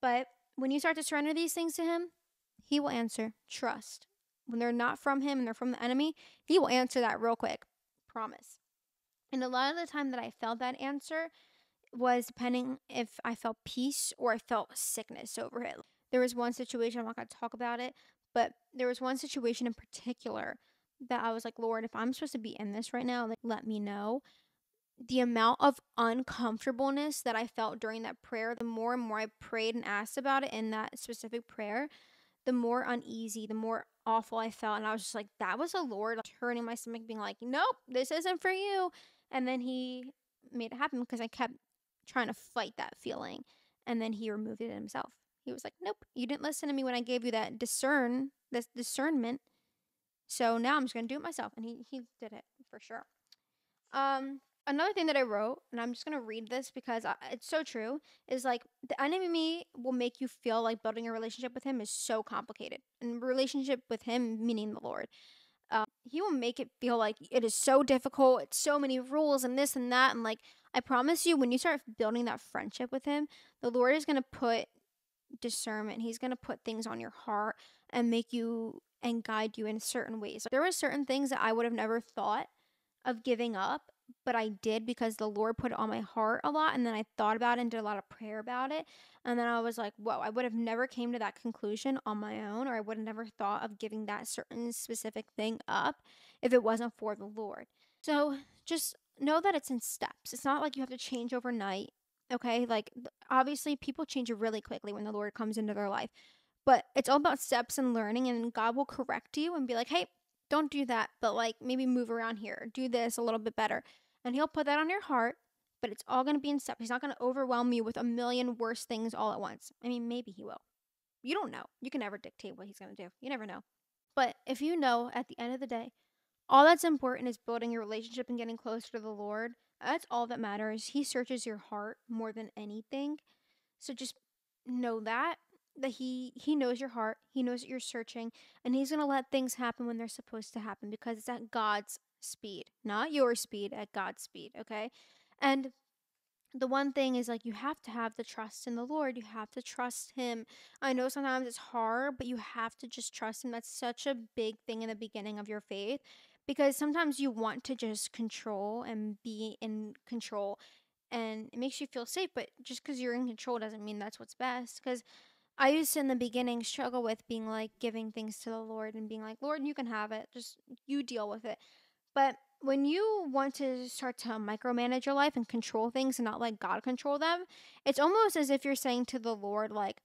But when you start to surrender these things to him, he will answer. Trust. When they're not from him and they're from the enemy, he will answer that real quick. Promise. And a lot of the time that I felt that answer, was depending if I felt peace or I felt sickness over it. There was one situation, I'm not going to talk about it, but there was one situation in particular that I was like, Lord, if I'm supposed to be in this right now, like, let me know. the amount of uncomfortableness that I felt during that prayer, the more and more I prayed and asked about it in that specific prayer, the more uneasy, the more awful I felt. And I was just like, that was a Lord turning my stomach, being like, nope, this isn't for you. And then he made it happen because I kept trying to fight that feeling. And then he removed it himself. He was like, nope, you didn't listen to me when I gave you that discern, this discernment. So now I'm just going to do it myself. And he, he did it for sure. Um, another thing that I wrote, and I'm just gonna read this because I, it's so true, is like the enemy will make you feel like building a relationship with him is so complicated, and relationship with him meaning the Lord. Um, he will make it feel like it is so difficult. It's so many rules and this and that, and like I promise you, when you start building that friendship with him, the Lord is gonna put discernment. He's gonna put things on your heart and make you and guide you in certain ways. There were certain things that I would have never thought of giving up but I did because the Lord put it on my heart a lot and then I thought about it and did a lot of prayer about it and then I was like, "Whoa, I would have never came to that conclusion on my own or I would have never thought of giving that certain specific thing up if it wasn't for the Lord." So, just know that it's in steps. It's not like you have to change overnight, okay? Like obviously people change really quickly when the Lord comes into their life. But it's all about steps and learning and God will correct you and be like, "Hey, don't do that, but like maybe move around here, do this a little bit better. And he'll put that on your heart, but it's all going to be in steps. He's not going to overwhelm you with a million worse things all at once. I mean, maybe he will. You don't know. You can never dictate what he's going to do. You never know. But if you know at the end of the day, all that's important is building your relationship and getting closer to the Lord. That's all that matters. He searches your heart more than anything. So just know that that he he knows your heart he knows that you're searching and he's going to let things happen when they're supposed to happen because it's at god's speed not your speed at god's speed okay and the one thing is like you have to have the trust in the lord you have to trust him i know sometimes it's hard but you have to just trust him that's such a big thing in the beginning of your faith because sometimes you want to just control and be in control and it makes you feel safe but just because you're in control doesn't mean that's what's best because I used to in the beginning struggle with being like giving things to the Lord and being like, Lord, you can have it. Just you deal with it. But when you want to start to micromanage your life and control things and not let God control them, it's almost as if you're saying to the Lord, like,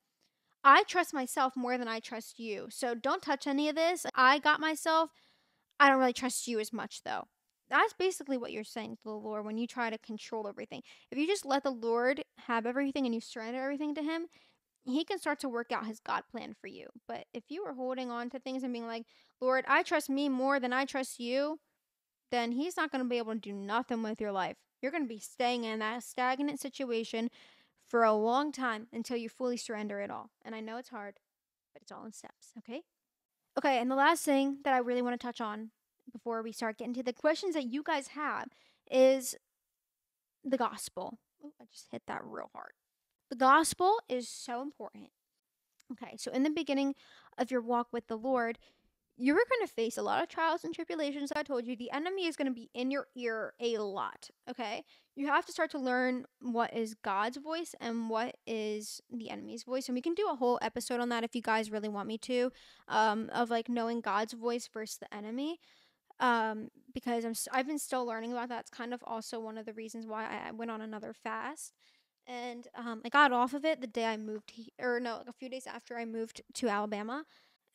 I trust myself more than I trust you. So don't touch any of this. I got myself. I don't really trust you as much, though. That's basically what you're saying to the Lord when you try to control everything. If you just let the Lord have everything and you surrender everything to Him, he can start to work out his God plan for you. But if you are holding on to things and being like, Lord, I trust me more than I trust you, then he's not going to be able to do nothing with your life. You're going to be staying in that stagnant situation for a long time until you fully surrender it all. And I know it's hard, but it's all in steps, okay? Okay, and the last thing that I really want to touch on before we start getting to the questions that you guys have is the gospel. Ooh, I just hit that real hard. The gospel is so important. Okay, so in the beginning of your walk with the Lord, you're going to face a lot of trials and tribulations. I told you the enemy is going to be in your ear a lot. Okay, you have to start to learn what is God's voice and what is the enemy's voice. And we can do a whole episode on that if you guys really want me to, um, of like knowing God's voice versus the enemy. Um, because I'm I've been still learning about that. It's kind of also one of the reasons why I went on another fast and um, I got off of it the day I moved, he- or no, like a few days after I moved to Alabama,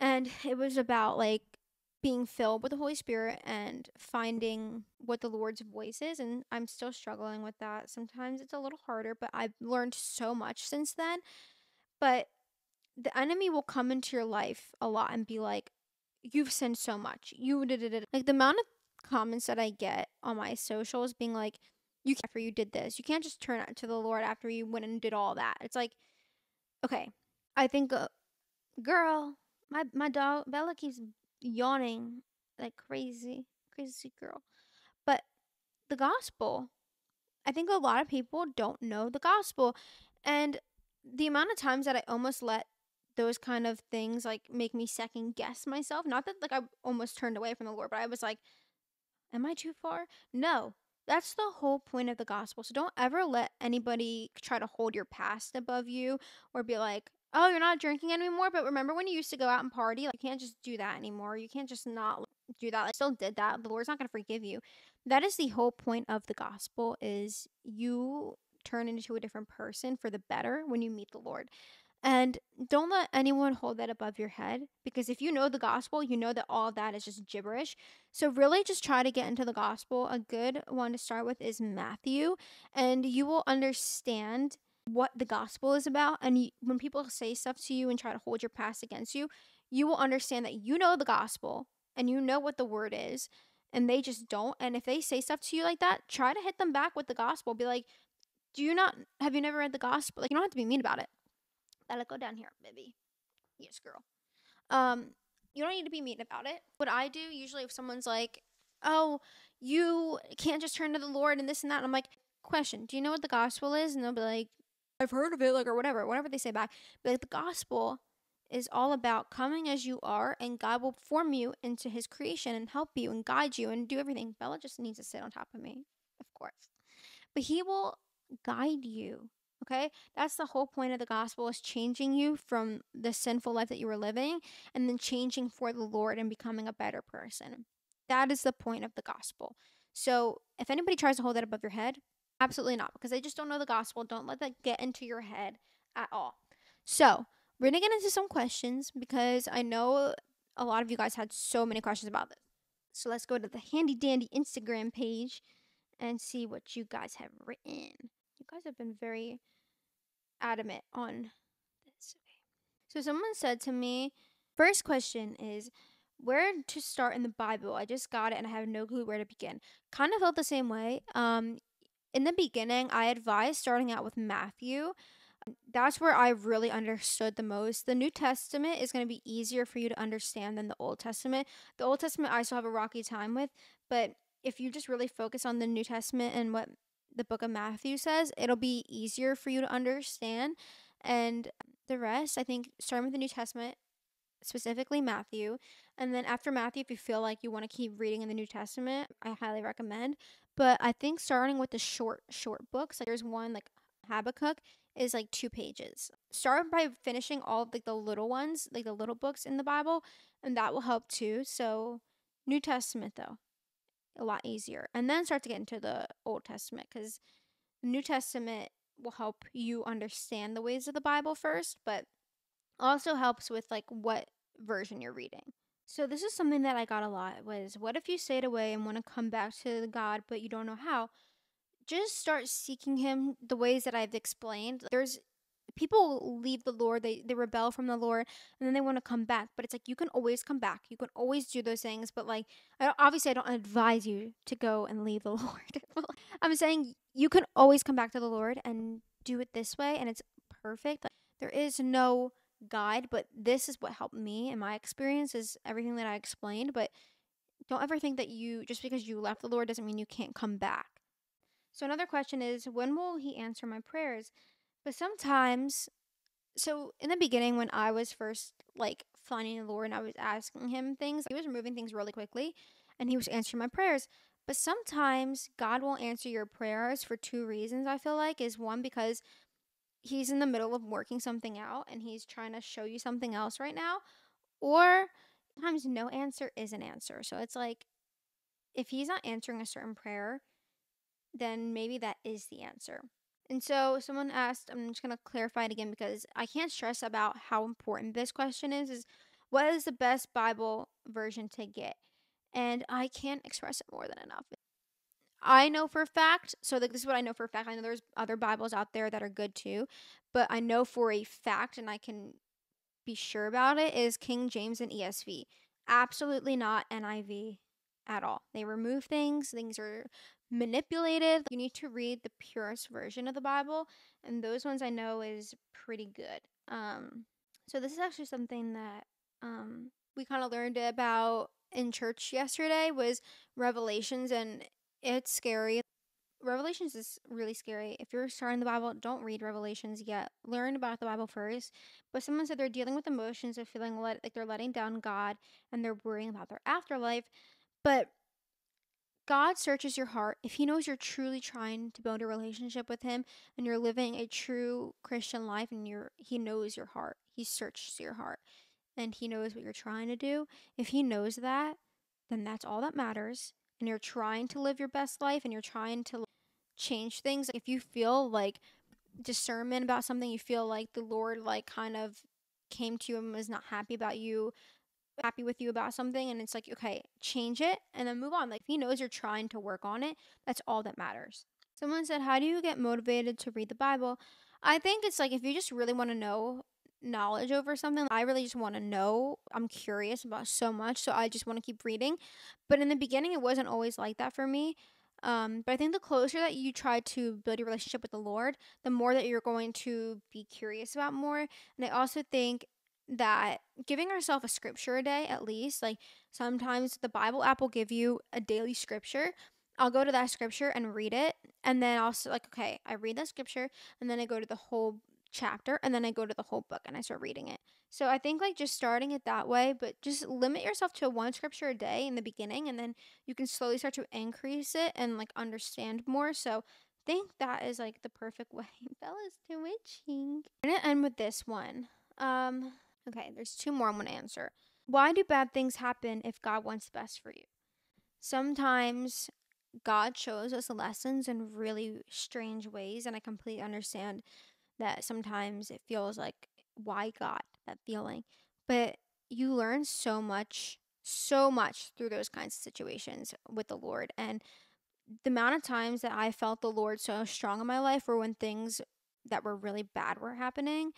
and it was about like being filled with the Holy Spirit and finding what the Lord's voice is, and I'm still struggling with that. Sometimes it's a little harder, but I've learned so much since then. But the enemy will come into your life a lot and be like, "You've sinned so much. You did it." Like the amount of comments that I get on my socials being like you after you did this. You can't just turn to the Lord after you went and did all that. It's like, okay, I think, uh, girl, my my dog Bella keeps yawning like crazy, crazy girl. But the gospel, I think a lot of people don't know the gospel, and the amount of times that I almost let those kind of things like make me second guess myself. Not that like I almost turned away from the Lord, but I was like, am I too far? No, that's the whole point of the gospel. So don't ever let anybody try to hold your past above you or be like, oh, you're not drinking anymore. But remember when you used to go out and party? Like, you can't just do that anymore. You can't just not do that, I still did that, the Lord's not going to forgive you. That is the whole point of the gospel is you turn into a different person for the better when you meet the Lord. And don't let anyone hold that above your head because if you know the gospel, you know that all that is just gibberish. So, really, just try to get into the gospel. A good one to start with is Matthew, and you will understand what the gospel is about. And you, when people say stuff to you and try to hold your past against you, you will understand that you know the gospel and you know what the word is, and they just don't. And if they say stuff to you like that, try to hit them back with the gospel. Be like, do you not, have you never read the gospel? Like, you don't have to be mean about it That'll go down here, baby. Yes, girl. Um, you don't need to be mean about it. What I do usually, if someone's like, "Oh, you can't just turn to the Lord and this and that," and I'm like, "Question: Do you know what the gospel is?" And they'll be like, "I've heard of it," like or whatever, whatever they say back. But like, the gospel is all about coming as you are, and God will form you into His creation and help you and guide you and do everything. Bella just needs to sit on top of me, of course, but He will guide you Okay? That's the whole point of the gospel is changing you from the sinful life that you were living and then changing for the Lord and becoming a better person. That is the point of the gospel. So, if anybody tries to hold that above your head, absolutely not because they just don't know the gospel. Don't let that get into your head at all. So, we're going to get into some questions because I know a lot of you guys had so many questions about this. So, let's go to the handy dandy Instagram page and see what you guys have written. You guys have been very adamant on this. So someone said to me, first question is where to start in the Bible. I just got it and I have no clue where to begin. Kind of felt the same way. Um, in the beginning, I advise starting out with Matthew. That's where I really understood the most. The New Testament is going to be easier for you to understand than the Old Testament. The Old Testament I still have a rocky time with, but if you just really focus on the New Testament and what the book of Matthew says, it'll be easier for you to understand. And the rest, I think, starting with the New Testament, specifically Matthew. And then after Matthew, if you feel like you want to keep reading in the New Testament, I highly recommend. But I think starting with the short, short books, like there's one like Habakkuk, is like two pages. Start by finishing all of like the little ones, like the little books in the Bible, and that will help too. So, New Testament though, a lot easier. And then start to get into the Old Testament because New Testament will help you understand the ways of the Bible first, but also helps with like what version you're reading. So this is something that I got a lot was what if you stayed away and want to come back to God but you don't know how? Just start seeking him the ways that I've explained. There's people leave the Lord, they, they rebel from the Lord, and then they want to come back. But it's like you can always come back. You can always do those things. But like, I obviously, I don't advise you to go and leave the Lord. I'm saying you can always come back to the Lord and do it this way, and it's perfect. Like, there is no guide, but this is what helped me in my experience is everything that I explained. But don't ever think that you just because you left the Lord doesn't mean you can't come back. So another question is when will he answer my prayers? But sometimes, so in the beginning, when I was first like finding the Lord and I was asking him things, he was removing things really quickly and he was answering my prayers. But sometimes God will answer your prayers for two reasons, I feel like. Is one, because he's in the middle of working something out and he's trying to show you something else right now. Or sometimes no answer is an answer. So it's like if he's not answering a certain prayer, then maybe that is the answer. And so someone asked, I'm just going to clarify it again because I can't stress about how important this question is is what is the best Bible version to get? And I can't express it more than enough. I know for a fact, so like this is what I know for a fact. I know there's other Bibles out there that are good too, but I know for a fact and I can be sure about it is King James and ESV. Absolutely not NIV at all. They remove things, things are manipulated. You need to read the purest version of the Bible, and those ones I know is pretty good. Um, so this is actually something that um, we kind of learned about in church yesterday was Revelations, and it's scary. Revelations is really scary. If you're starting the Bible, don't read Revelations yet. Learn about the Bible first. But someone said they're dealing with emotions of feeling let, like they're letting down God and they're worrying about their afterlife. But God searches your heart. If He knows you're truly trying to build a relationship with Him and you're living a true Christian life and you're He knows your heart. He searches your heart and He knows what you're trying to do. If He knows that, then that's all that matters. And you're trying to live your best life and you're trying to change things. If you feel like discernment about something, you feel like the Lord, like, kind of came to you and was not happy about you happy with you about something and it's like okay change it and then move on like if he knows you're trying to work on it that's all that matters someone said how do you get motivated to read the bible i think it's like if you just really want to know knowledge over something i really just want to know i'm curious about so much so i just want to keep reading but in the beginning it wasn't always like that for me um, but I think the closer that you try to build your relationship with the Lord, the more that you're going to be curious about more. And I also think that giving ourselves a scripture a day at least, like sometimes the Bible app will give you a daily scripture. I'll go to that scripture and read it. And then also, like, okay, I read that scripture and then I go to the whole chapter and then I go to the whole book and I start reading it. So I think like just starting it that way, but just limit yourself to one scripture a day in the beginning and then you can slowly start to increase it and like understand more. So I think that is like the perfect way. Bella's too witching. I'm gonna end with this one. Um Okay, there's two more I'm to answer. Why do bad things happen if God wants the best for you? Sometimes God shows us lessons in really strange ways, and I completely understand that sometimes it feels like, why God? That feeling. But you learn so much, so much through those kinds of situations with the Lord. And the amount of times that I felt the Lord so strong in my life were when things that were really bad were happening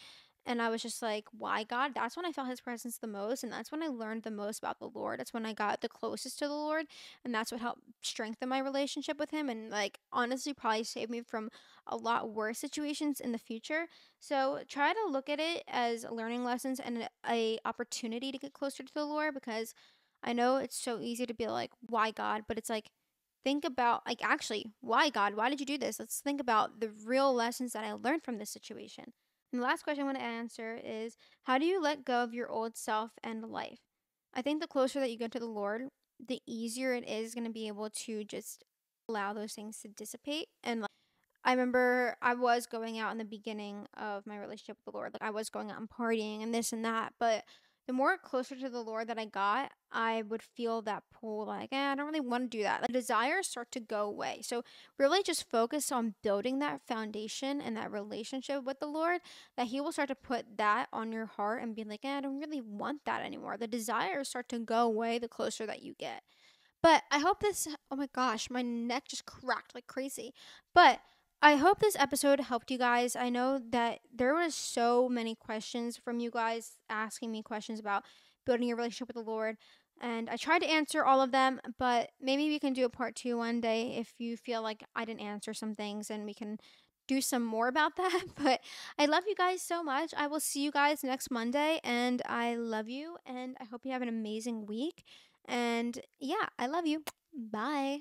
and I was just like, why God? That's when I felt his presence the most. And that's when I learned the most about the Lord. That's when I got the closest to the Lord. And that's what helped strengthen my relationship with him. And like, honestly, probably saved me from a lot worse situations in the future. So try to look at it as learning lessons and a opportunity to get closer to the Lord because I know it's so easy to be like, why God? But it's like, think about like actually why god why did you do this let's think about the real lessons that i learned from this situation and the last question I want to answer is How do you let go of your old self and life? I think the closer that you get to the Lord, the easier it is going to be able to just allow those things to dissipate. And like, I remember I was going out in the beginning of my relationship with the Lord. Like I was going out and partying and this and that. But the more closer to the Lord that I got, I would feel that pull like, eh, I don't really want to do that. The desires start to go away. So, really just focus on building that foundation and that relationship with the Lord, that He will start to put that on your heart and be like, eh, I don't really want that anymore. The desires start to go away the closer that you get. But I hope this, oh my gosh, my neck just cracked like crazy. But I hope this episode helped you guys. I know that there was so many questions from you guys asking me questions about building your relationship with the Lord. And I tried to answer all of them, but maybe we can do a part two one day if you feel like I didn't answer some things and we can do some more about that. But I love you guys so much. I will see you guys next Monday, and I love you, and I hope you have an amazing week. And yeah, I love you. Bye.